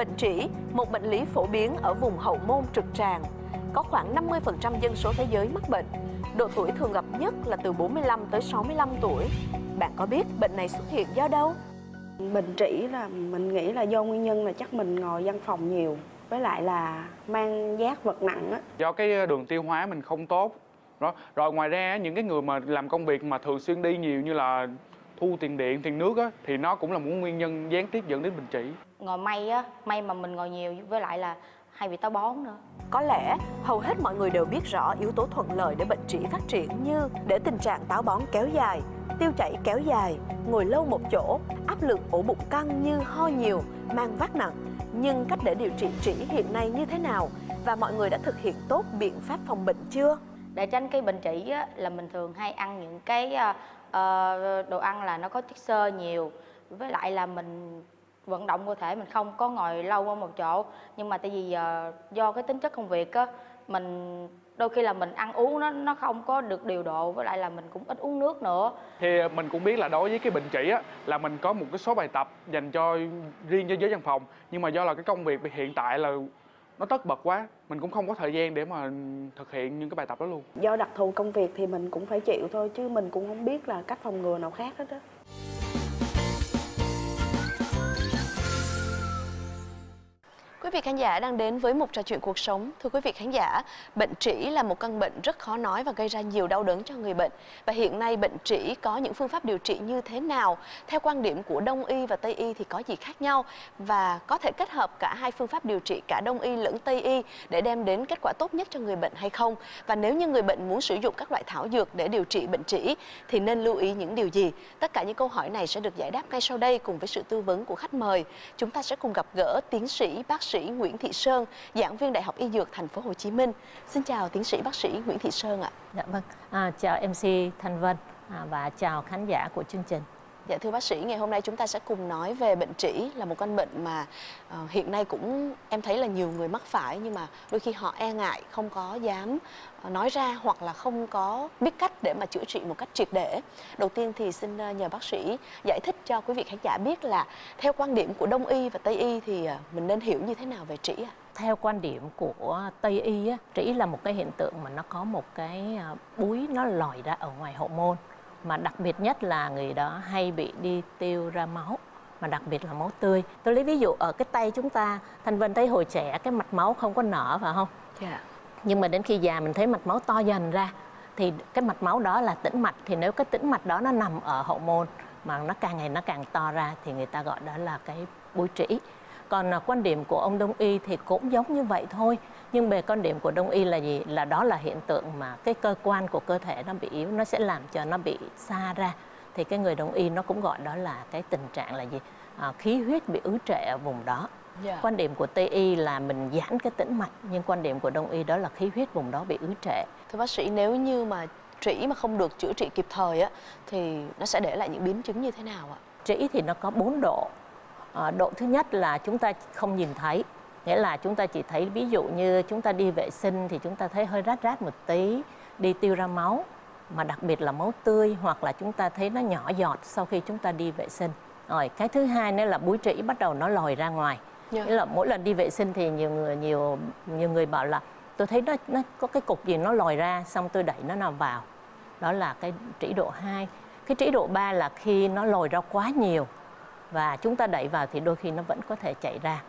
Bệnh trĩ, một bệnh lý phổ biến ở vùng hậu môn trực tràng. Có khoảng 50% dân số thế giới mắc bệnh. Độ tuổi thường gặp nhất là từ 45 tới 65 tuổi. Bạn có biết bệnh này xuất hiện do đâu? Bệnh trĩ là mình nghĩ là do nguyên nhân là chắc mình ngồi văn phòng nhiều với lại là mang giác vật nặng á. do cái đường tiêu hóa mình không tốt đó rồi ngoài ra những cái người mà làm công việc mà thường xuyên đi nhiều như là thu tiền điện tiền nước á thì nó cũng là một nguyên nhân gián tiếp dẫn đến bệnh trĩ ngồi may á may mà mình ngồi nhiều với lại là hay bị táo bón nữa Có lẽ hầu hết mọi người đều biết rõ yếu tố thuận lợi để bệnh trĩ phát triển như để tình trạng táo bón kéo dài, tiêu chảy kéo dài, ngồi lâu một chỗ, áp lực ổ bụng căng như ho nhiều, mang vác nặng. Nhưng cách để điều trị trĩ hiện nay như thế nào và mọi người đã thực hiện tốt biện pháp phòng bệnh chưa? để tránh cái bệnh trĩ á, là mình thường hay ăn những cái uh, đồ ăn là nó có chất xơ nhiều với lại là mình vận động cơ thể mình không có ngồi lâu ở một chỗ. Nhưng mà tại vì ờ, do cái tính chất công việc á mình đôi khi là mình ăn uống nó nó không có được điều độ với lại là mình cũng ít uống nước nữa. Thì mình cũng biết là đối với cái bệnh trĩ á là mình có một cái số bài tập dành cho riêng cho giới văn phòng. Nhưng mà do là cái công việc hiện tại là nó tất bật quá, mình cũng không có thời gian để mà thực hiện những cái bài tập đó luôn Do đặc thù công việc thì mình cũng phải chịu thôi, chứ mình cũng không biết là cách phòng ngừa nào khác hết á. Quý vị khán giả đang đến với một trò chuyện cuộc sống. Thưa quý vị khán giả, bệnh trĩ là một căn bệnh rất khó nói và gây ra nhiều đau đớn cho người bệnh. Và hiện nay bệnh trĩ có những phương pháp điều trị như thế nào? Theo quan điểm của Đông y và Tây y thì có gì khác nhau? Và có thể kết hợp cả hai phương pháp điều trị cả Đông y lẫn Tây y để đem đến kết quả tốt nhất cho người bệnh hay không? Và nếu như người bệnh muốn sử dụng các loại thảo dược để điều trị bệnh trĩ thì nên lưu ý những điều gì? Tất cả những câu hỏi này sẽ được giải đáp ngay sau đây cùng với sự tư vấn của khách mời. Chúng ta sẽ cùng gặp gỡ tiến sĩ bác sĩ sĩ Nguyễn Thị Sơn, giảng viên Đại học Y Dược Thành phố Hồ Chí Minh. Xin chào tiến sĩ bác sĩ Nguyễn Thị Sơn ạ. Dạ vâng, à, chào MC Thanh Vân à, và chào khán giả của chương trình. Dạ thưa bác sĩ, ngày hôm nay chúng ta sẽ cùng nói về bệnh trĩ là một căn bệnh mà uh, hiện nay cũng em thấy là nhiều người mắc phải nhưng mà đôi khi họ e ngại không có dám uh, nói ra hoặc là không có biết cách để mà chữa trị một cách triệt để. Đầu tiên thì xin uh, nhờ bác sĩ giải thích cho quý vị khán giả biết là theo quan điểm của Đông y và Tây y thì uh, mình nên hiểu như thế nào về trĩ ạ? Theo quan điểm của Tây y, á, trĩ là một cái hiện tượng mà nó có một cái búi nó lòi ra ở ngoài hậu môn mà đặc biệt nhất là người đó hay bị đi tiêu ra máu mà đặc biệt là máu tươi. Tôi lấy ví dụ ở cái tay chúng ta, Thanh Vân thấy hồi trẻ cái mạch máu không có nở phải không? Dạ. nhưng mà đến khi già mình thấy mạch máu to dần ra thì cái mạch máu đó là tĩnh mạch thì nếu cái tĩnh mạch đó nó nằm ở hậu môn mà nó càng ngày nó càng to ra thì người ta gọi đó là cái búi trĩ còn à, quan điểm của ông đông y thì cũng giống như vậy thôi. Nhưng về quan điểm của đông y là gì? Là đó là hiện tượng mà cái cơ quan của cơ thể nó bị yếu nó sẽ làm cho nó bị xa ra. Thì cái người đông y nó cũng gọi đó là cái tình trạng là gì? À, khí huyết bị ứ trệ ở vùng đó. Dạ. quan điểm của tây y là mình giãn cái tĩnh mạch nhưng quan điểm của đông y đó là khí huyết vùng đó bị ứ trệ. Thưa bác sĩ, nếu như mà trĩ mà không được chữa trị kịp thời á thì nó sẽ để lại những biến chứng như thế nào ạ? trĩ thì nó có 4 độ à, độ thứ nhất là chúng ta không nhìn thấy. Nghĩa là chúng ta chỉ thấy ví dụ như chúng ta đi vệ sinh thì chúng ta thấy hơi rát rát một tí đi tiêu ra máu mà đặc biệt là máu tươi hoặc là chúng ta thấy nó nhỏ giọt sau khi chúng ta đi vệ sinh. Rồi cái thứ hai nữa là búi trĩ bắt đầu nó lòi ra ngoài. Dạ. nghĩa là mỗi lần đi vệ sinh thì nhiều người nhiều nhiều người bảo là tôi thấy nó nó có cái cục gì nó lòi ra xong tôi đẩy nó nào vào. Đó là cái trĩ độ 2 cái trĩ độ 3 là khi nó lòi ra quá nhiều và chúng ta đẩy vào thì đôi khi nó vẫn có thể chảy ra.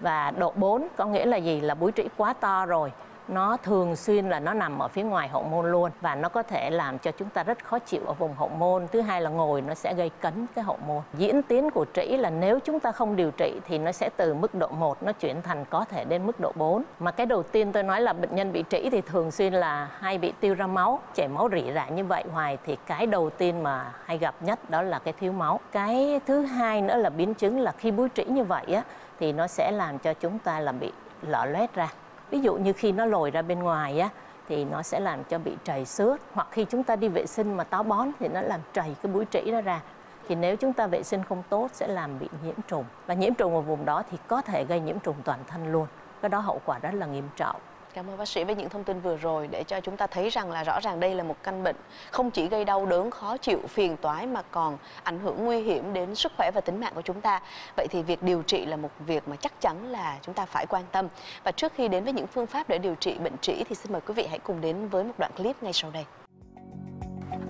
Và độ 4 có nghĩa là gì? Là búi trĩ quá to rồi nó thường xuyên là nó nằm ở phía ngoài hậu môn luôn và nó có thể làm cho chúng ta rất khó chịu ở vùng hậu môn. Thứ hai là ngồi nó sẽ gây cấn cái hậu môn. Diễn tiến của trĩ là nếu chúng ta không điều trị thì nó sẽ từ mức độ 1 nó chuyển thành có thể đến mức độ 4 mà cái đầu tiên tôi nói là bệnh nhân bị trĩ thì thường xuyên là hay bị tiêu ra máu, chảy máu rỉ rả như vậy. Hoài thì cái đầu tiên mà hay gặp nhất đó là cái thiếu máu. Cái thứ hai nữa là biến chứng là khi búi trĩ như vậy á, thì nó sẽ làm cho chúng ta là bị lở loét ra ví dụ như khi nó lồi ra bên ngoài á, thì nó sẽ làm cho bị trầy xước. Hoặc khi chúng ta đi vệ sinh mà táo bón thì nó làm trầy cái búi trĩ đó ra. Thì nếu chúng ta vệ sinh không tốt sẽ làm bị nhiễm trùng. Và nhiễm trùng ở vùng đó thì có thể gây nhiễm trùng toàn thân luôn. Cái đó hậu quả rất là nghiêm trọng. Cảm ơn bác sĩ với những thông tin vừa rồi để cho chúng ta thấy rằng là rõ ràng đây là một căn bệnh không chỉ gây đau đớn, khó chịu, phiền toái mà còn ảnh hưởng nguy hiểm đến sức khỏe và tính mạng của chúng ta. Vậy thì việc điều trị là một việc mà chắc chắn là chúng ta phải quan tâm. Và trước khi đến với những phương pháp để điều trị bệnh trĩ thì xin mời quý vị hãy cùng đến với một đoạn clip ngay sau đây.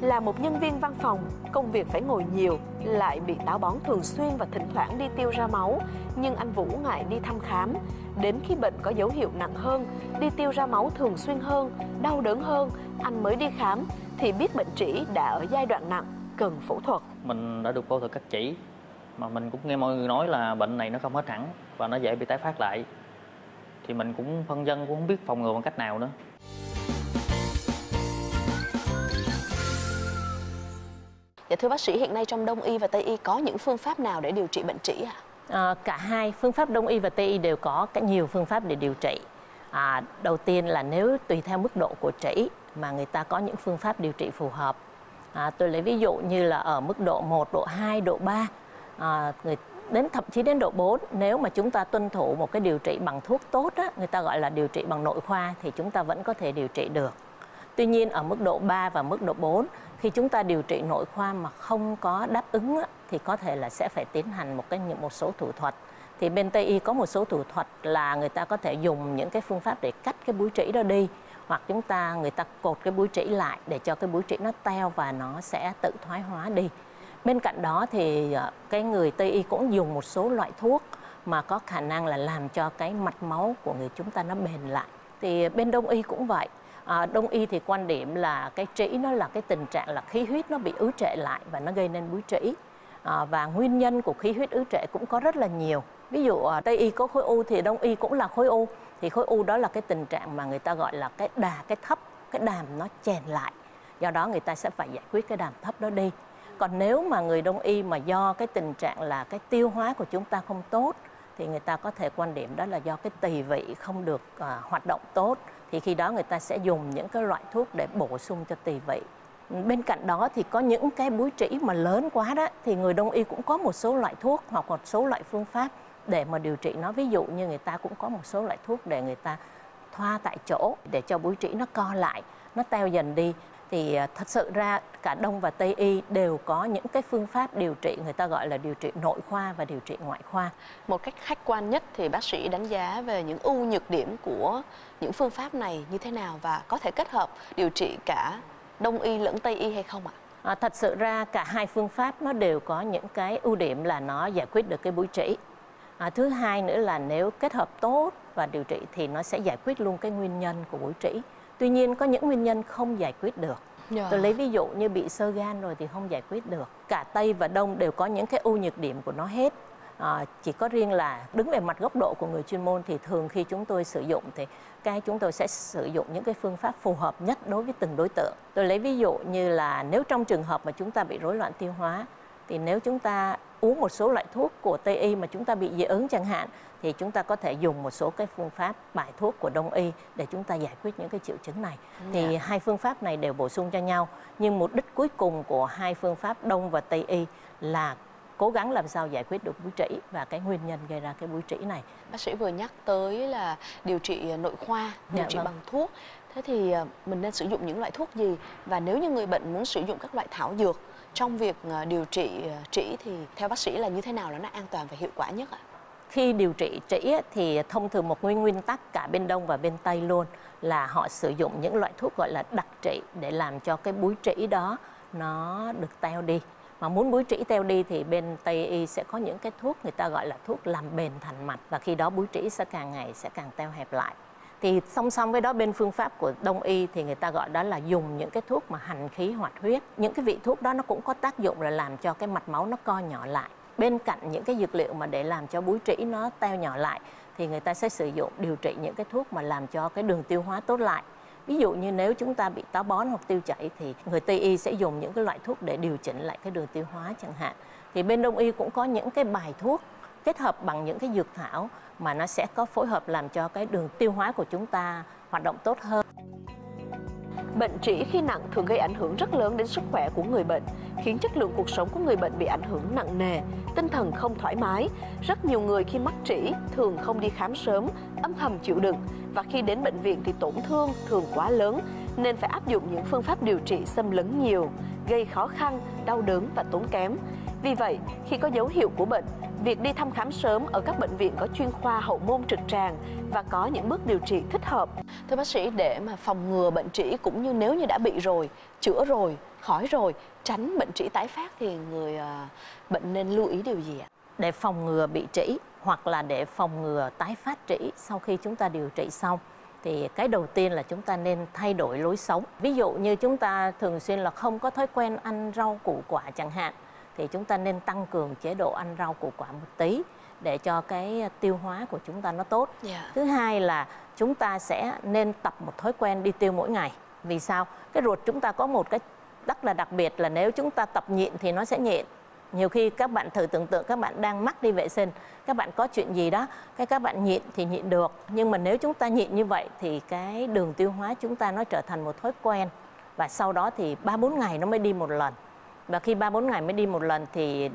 Là một nhân viên văn phòng, công việc phải ngồi nhiều, lại bị táo bón thường xuyên và thỉnh thoảng đi tiêu ra máu, nhưng anh Vũ ngại đi thăm khám. Đến khi bệnh có dấu hiệu nặng hơn, đi tiêu ra máu thường xuyên hơn, đau đớn hơn, anh mới đi khám thì biết bệnh trĩ đã ở giai đoạn nặng, cần phẫu thuật. Mình đã được phẫu thuật cắt chỉ mà mình cũng nghe mọi người nói là bệnh này nó không hết hẳn và nó dễ bị tái phát lại. Thì mình cũng phân dân cũng không biết phòng ngừa bằng cách nào nữa. Dạ thưa bác sĩ, hiện nay trong Đông y và Tây y có những phương pháp nào để điều trị bệnh trĩ ạ? À, Ờ, cả hai phương pháp Đông y và Tây y đều có cả nhiều phương pháp để điều trị. À, đầu tiên là nếu tùy theo mức độ của trĩ mà người ta có những phương pháp điều trị phù hợp. À, tôi lấy ví dụ như là ở mức độ 1, độ 2, độ 3, à, người đến thậm chí đến độ 4 nếu mà chúng ta tuân thủ một cái điều trị bằng thuốc tốt á, người ta gọi là điều trị bằng nội khoa thì chúng ta vẫn có thể điều trị được. Tuy nhiên, ở mức độ 3 và mức độ 4 khi chúng ta điều trị nội khoa mà không có đáp ứng thì có thể là sẽ phải tiến hành một cái một số thủ thuật. Thì bên Tây y có một số thủ thuật là người ta có thể dùng những cái phương pháp để cắt cái búi trĩ đó đi, hoặc chúng ta, người ta cột cái búi trĩ lại để cho cái búi trĩ nó teo và nó sẽ tự thoái hóa đi. Bên cạnh đó thì ờ, cái người Tây y cũng dùng một số loại thuốc mà có khả năng là làm cho cái mạch máu của người chúng ta nó bền lại. Thì bên Đông y cũng vậy à, đông y thì quan điểm là cái trĩ nó là cái tình trạng là khí huyết nó bị ứ trệ lại và nó gây nên búi trĩ. À, và nguyên nhân của khí huyết ứ trệ cũng có rất là nhiều. Ví dụ ở tây y có khối u thì đông y cũng là khối u. Thì khối u đó là cái tình trạng mà người ta gọi là cái đà cái thấp cái đàm nó chèn lại. Do đó người ta sẽ phải giải quyết cái đàm thấp đó đi. Còn nếu mà người đông y mà do cái tình trạng là cái tiêu hóa của chúng ta không tốt thì người ta có thể quan điểm đó là do cái tỳ vị không được à, hoạt động tốt thì khi đó người ta sẽ dùng những cái loại thuốc để bổ sung cho tỳ vị. Bên cạnh đó thì có những cái búi trĩ mà lớn quá đó, thì người đông y cũng có một số loại thuốc hoặc một số loại phương pháp để mà điều trị nó. Ví dụ như người ta cũng có một số loại thuốc để người ta thoa tại chỗ, để cho búi trĩ nó co lại, nó teo dần đi thì à, thật sự ra cả đông và tây y đều có những cái phương pháp điều trị người ta gọi là điều trị nội khoa và điều trị ngoại khoa. Một cách khách quan nhất thì bác sĩ đánh giá về những ưu nhược điểm của những phương pháp này như thế nào và có thể kết hợp điều trị cả đông y lẫn tây y hay không ạ? À, thật sự ra cả hai phương pháp nó đều có những cái ưu điểm là nó giải quyết được cái búi trĩ. À, thứ hai nữa là nếu kết hợp tốt và điều trị thì nó sẽ giải quyết luôn cái nguyên nhân của búi trĩ tuy nhiên có những nguyên nhân không giải quyết được Yeah. Dạ. Tôi lấy ví dụ như bị sơ gan rồi thì không giải quyết được. Cả Tây và Đông đều có những cái ưu nhược điểm của nó hết. À, chỉ có riêng là đứng về mặt góc độ của người chuyên môn thì thường khi chúng tôi sử dụng thì cái chúng tôi sẽ sử dụng những cái phương pháp phù hợp nhất đối với từng đối tượng. Tôi lấy ví dụ như là nếu trong trường hợp mà chúng ta bị rối loạn tiêu hóa thì nếu chúng ta uống một số loại thuốc của Tây y mà chúng ta bị dị ứng chẳng hạn thì chúng ta có thể dùng một số cái phương pháp bài thuốc của Đông y để chúng ta giải quyết những cái triệu chứng này. Thì dạ. hai phương pháp này đều bổ sung cho nhau nhưng mục đích cuối cùng của hai phương pháp Đông và Tây y là cố gắng làm sao giải quyết được búi trĩ và cái nguyên nhân gây ra cái búi trĩ này. Bác sĩ vừa nhắc tới là điều trị nội khoa, điều dạ, trị vâng. bằng thuốc. Thế thì à, mình nên sử dụng những loại thuốc gì và nếu như người bệnh muốn sử dụng các loại thảo dược trong việc ờ, điều trị ờ, trĩ thì theo bác sĩ là như thế nào là nó an toàn và hiệu quả nhất ạ? Khi điều trị trĩ thì thông thường một nguyên nguyên tắc cả bên đông và bên tây luôn là họ sử dụng những loại thuốc gọi là đặc trị để làm cho cái búi trĩ đó nó được teo đi mà muốn búi trĩ teo đi thì bên tây y sẽ có những cái thuốc người ta gọi là thuốc làm bền thành mạch và khi đó búi trĩ sẽ càng ngày sẽ càng teo hẹp lại thì song song với đó, bên phương pháp của đông y thì người ta gọi đó là dùng những cái thuốc mà hành khí hoạt huyết. Những cái vị thuốc đó nó cũng có tác dụng là làm cho cái mạch máu nó co nhỏ lại. Bên cạnh những cái dược liệu mà để làm cho búi trĩ nó teo nhỏ lại, thì người ta sẽ sử dụng điều trị những cái thuốc mà làm cho cái đường tiêu hóa tốt lại. Ví dụ như nếu chúng ta bị táo bón hoặc tiêu chảy thì người tây y sẽ dùng những cái loại thuốc để điều chỉnh lại cái đường tiêu hóa chẳng hạn. Thì bên đông y cũng có những cái bài thuốc kết hợp bằng những cái dược thảo mà nó sẽ có phối hợp làm cho cái đường tiêu hóa của chúng ta hoạt động tốt hơn Bệnh trĩ khi nặng thường gây ảnh hưởng rất lớn đến sức khỏe của người bệnh, khiến chất lượng cuộc sống của người bệnh bị ảnh hưởng nặng nề, tinh thần không thoải mái. Rất nhiều người khi mắc trĩ thường không đi khám sớm, âm thầm chịu đựng và khi đến bệnh viện thì tổn thương thường quá lớn nên phải áp dụng những phương pháp điều trị xâm lấn nhiều, gây khó khăn, đau đớn và tốn kém. Vì vậy, khi có dấu hiệu của bệnh, việc đi thăm khám sớm ở các bệnh viện có chuyên khoa hậu môn trực tràng và có những bước điều trị thích hợp. Thưa bác sĩ, để mà phòng ngừa bệnh trĩ cũng như nếu như đã bị rồi, chữa rồi, khỏi rồi, tránh bệnh trĩ tái phát thì người à, bệnh nên lưu ý điều gì ạ? Để phòng ngừa bị trĩ hoặc là để phòng ngừa tái phát trĩ sau khi chúng ta điều trị xong thì cái đầu tiên là chúng ta nên thay đổi lối sống. Ví dụ như chúng ta thường xuyên là không có thói quen ăn rau củ quả chẳng hạn thì chúng ta nên tăng cường chế độ ăn rau củ quả một tí để cho cái tiêu hóa của chúng ta nó tốt. Yeah. Thứ hai là chúng ta sẽ nên tập một thói quen đi tiêu mỗi ngày. Vì sao? Cái ruột chúng ta có một cái rất là đặc biệt là nếu chúng ta tập nhịn thì nó sẽ nhịn. Nhiều khi các bạn thử tưởng tượng các bạn đang mắc đi vệ sinh, các bạn có chuyện gì đó, cái các bạn nhịn thì nhịn được. Nhưng mà nếu chúng ta nhịn như vậy thì cái đường tiêu hóa chúng ta nó trở thành một thói quen và sau đó thì 3 4 ngày nó mới đi một lần. Và khi 3 4 ngày mới đi một lần thì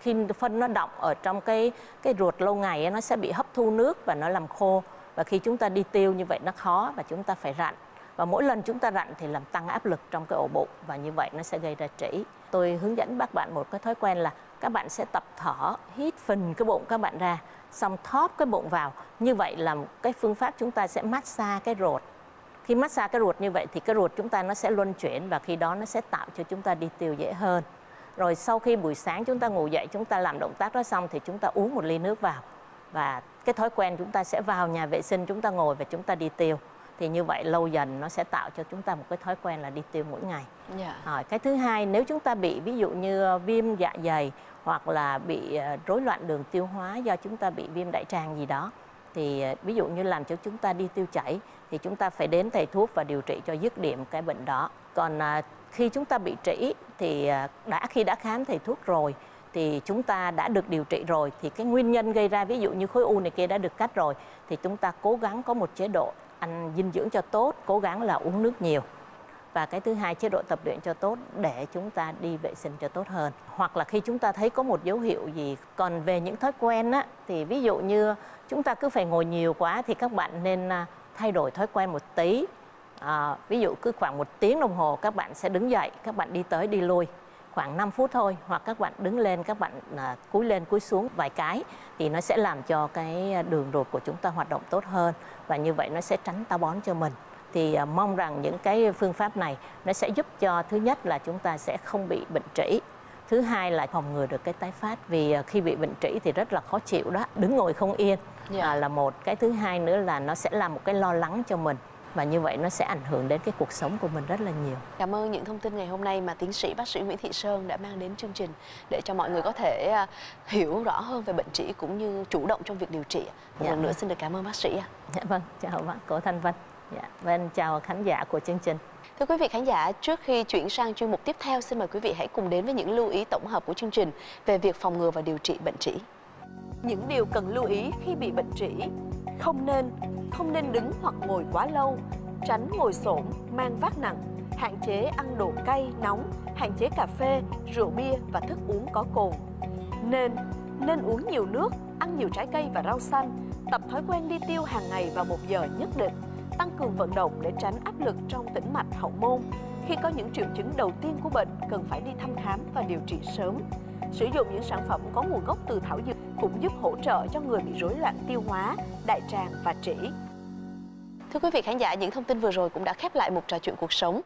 khi phân nó đọng ở trong cái cái ruột lâu ngày ấy, nó sẽ bị hấp thu nước và nó làm khô. Và khi chúng ta đi tiêu như vậy nó khó và chúng ta phải rặn và mỗi lần chúng ta rặn thì làm tăng áp lực trong cái ổ bụng và như vậy nó sẽ gây ra trĩ. Tôi hướng dẫn các bạn một cái thói quen là các bạn sẽ tập thở hít phần cái bụng các bạn ra xong thóp cái bụng vào. Như vậy là một cái phương pháp chúng ta sẽ massage cái ruột khi massage cái ruột như vậy thì cái ruột chúng ta nó sẽ luân chuyển và khi đó nó sẽ tạo cho chúng ta đi tiêu dễ hơn rồi sau khi buổi sáng chúng ta ngủ dậy chúng ta làm động tác đó xong thì chúng ta uống một ly nước vào và cái thói quen chúng ta sẽ vào nhà vệ sinh chúng ta ngồi và chúng ta đi tiêu thì như vậy lâu dần nó sẽ tạo cho chúng ta một cái thói quen là đi tiêu mỗi ngày Dạ. rồi cái thứ hai nếu chúng ta bị ví dụ như ờ, viêm dạ dày hoặc là bị ờ, rối loạn đường tiêu hóa do chúng ta bị viêm đại tràng gì đó thì à, ví dụ như làm cho chúng ta đi tiêu chảy thì chúng ta phải đến thầy thuốc và điều trị cho dứt điểm cái bệnh đó. Còn à, khi chúng ta bị trĩ thì à, đã, khi đã khám thầy thuốc rồi thì chúng ta đã được điều trị rồi thì cái nguyên nhân gây ra, ví dụ như khối u này kia đã được cắt rồi thì chúng ta cố gắng có một chế độ ăn dinh dưỡng cho tốt, cố gắng là uống nước nhiều và cái thứ hai chế độ tập luyện cho tốt để chúng ta đi vệ sinh cho tốt hơn. Hoặc là khi chúng ta thấy có một dấu hiệu gì còn về những thói quen á thì ví dụ như chúng ta cứ phải ngồi nhiều quá thì các bạn nên à, thay đổi thói quen một tí. À, ví dụ cứ khoảng một tiếng đồng hồ các bạn sẽ đứng dậy các bạn đi tới đi lui. Khoảng 5 phút thôi hoặc các bạn đứng lên các bạn à, cúi lên cúi xuống vài cái thì nó sẽ làm cho cái à, đường ruột của chúng ta hoạt động tốt hơn. Và như vậy nó sẽ tránh táo bón cho mình thì à, mong rằng những cái phương pháp này nó sẽ giúp cho thứ nhất là chúng ta sẽ không bị bệnh trĩ thứ hai là phòng ngừa được cái tái phát vì à, khi bị bệnh trĩ thì rất là khó chịu đó đứng ngồi không yên Dạ. à, là một cái thứ hai nữa là nó sẽ là một cái lo lắng cho mình và như vậy nó sẽ ảnh hưởng đến cái cuộc sống của mình rất là nhiều Cảm ơn những thông tin ngày hôm nay mà tiến sĩ bác sĩ Nguyễn Thị Sơn đã mang đến chương trình để cho mọi người có thể à, hiểu rõ hơn về bệnh trĩ cũng như chủ động trong việc điều trị. Một Dạ lần nữa xin được cảm ơn bác sĩ. ạ. dạ vâng chào bạn cổ thanh vân dạ vâng chào khán giả của chương trình. Thưa quý vị khán giả, trước khi chuyển sang chuyên mục tiếp theo, xin mời quý vị hãy cùng đến với những lưu ý tổng hợp của chương trình về việc phòng ngừa và điều trị bệnh trĩ. Những điều cần lưu ý khi bị bệnh trĩ Không nên, không nên đứng hoặc ngồi quá lâu Tránh ngồi xổm, mang vác nặng Hạn chế ăn đồ cay, nóng Hạn chế cà phê, rượu bia và thức uống có cồn. Nên, nên uống nhiều nước, ăn nhiều trái cây và rau xanh Tập thói quen đi tiêu hàng ngày vào một giờ nhất định Tăng cường vận động để tránh áp lực trong tĩnh mạch hậu môn Khi có những triệu chứng đầu tiên của bệnh, cần phải đi thăm khám và điều trị sớm Sử dụng những sản phẩm có nguồn gốc từ thảo dược cũng giúp hỗ trợ cho người bị rối loạn tiêu hóa, đại tràng và trĩ. Thưa quý vị khán giả, những thông tin vừa rồi cũng đã khép lại một trò chuyện cuộc sống.